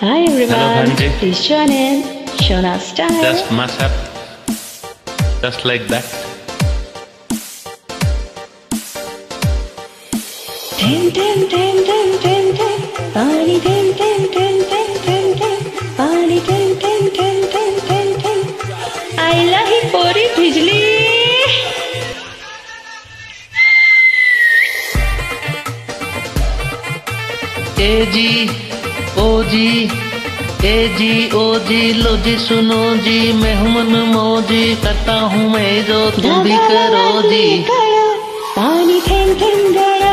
Hi everyone, Bhanji. please join in. Shona style. Just mash up. Just like that. Tim tim tim tim tim tim. Party tim tim tim tim tim tim. Party tim tim tim tim tim tim. आईला ही पोरी भिजली जी ओ जी ए जी ओ जी लो जी सुनो जी मैं हूँ मन मौजी करता हूँ मैं जो तुम भी करो जी। पाणी थेंब थेंब गळा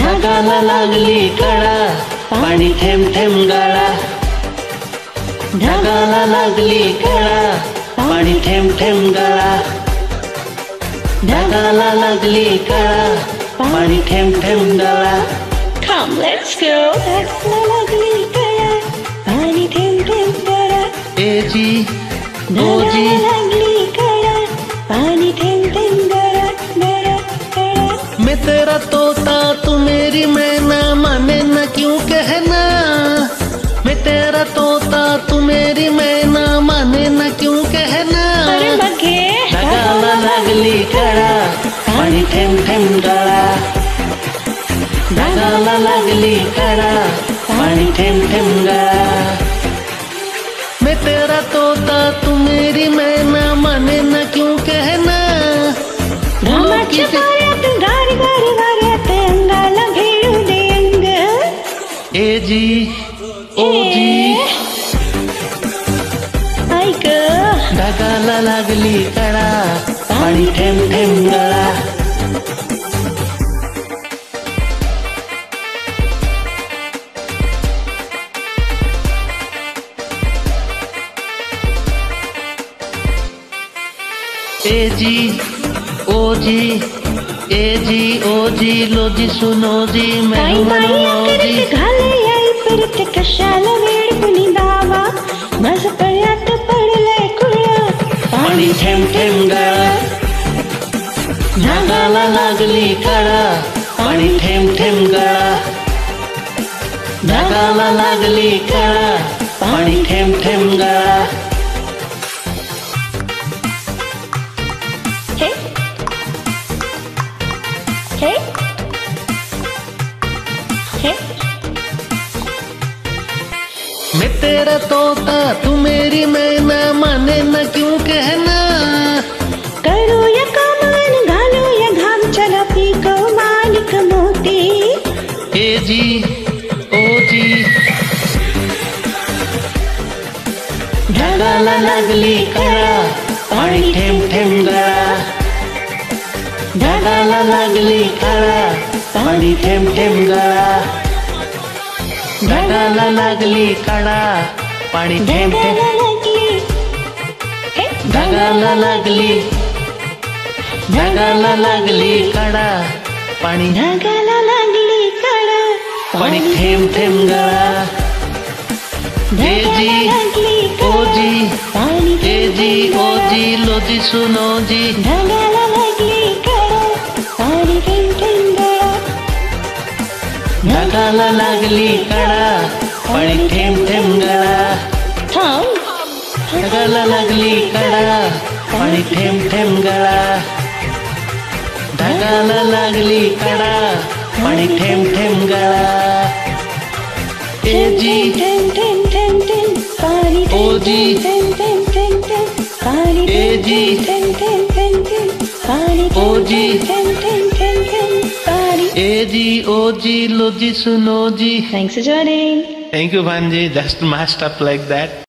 ढगाला लागली कळा पाणी थेंब थेंब गाळा ढगाला लागली कळा पाणी थेंब थेंब गाळा ढगाला लागली कळा पाणी थेंब थेंब गाळा Come, let's go. थेंब थेंब गळा ए जी ओ जी ढगाला लागली कळा पाणी थेंब थेंब गळा गळा गळा मैं तेरा तोता तू लागली कळा पाणी थेंब थेंब मैं तेरा तोता तू मेरी मैना माने न क्यों कहना? दे अंग। ए जी ओ जी। ऐक ढगाला लागली कळा पाणी थेंब ए जी ओ जी ए जी ओ जी लो जी सुनो जी मैं कशाला वेळ कुणी दावा माझ पळ्यात पडलाय कुळा पाणी थेंब थेंब गळा ढगाला लागली कळा पाणी थेंब थेंब गळा ढगाला लागली कळा पाणी थेंब थेंब गळा हे। मैं तेरा तोता तू मेरी मैना माने न क्यों कहना? करूया कमान घालूया घाम चला पिको मालिक मोती। ए जी ओ जी। ढगाला लागली कळा पाणी थेंब थेंब गळा ढगाला लागली कळा पाणी थेंब थेंब गळा. ढगाला लागली कळा. पाणी थेंब थेंब ढगाला लागली. ढगाला लागली. कळा. पाणी ढगाला लागली कळा. पाणी थेंब थेंब गळा. जी लागली ओ जी पाणी ए जी ओ जी लो जी सुनो जी ढगाला ढगाला लागली कळा पाणी थेंब थेंब गळा ढगाला लागली कळा पाणी थेंब थेंब गळा ढगाला लागली कळा पाणी थेंब थेंब गळा ए जी थेंब थेंब थेंब थेंब पाणी ओ जी थेंब थेंब थेंब थेंब पाणी ए जी थेंब थेंब थेंब थेंब पाणी ओ जी थेंब थेंब थेंब थेंब जी ओ जी लो जी सुनो जी Thanks for joining. Thank you, Vanji. Just mashed up like that.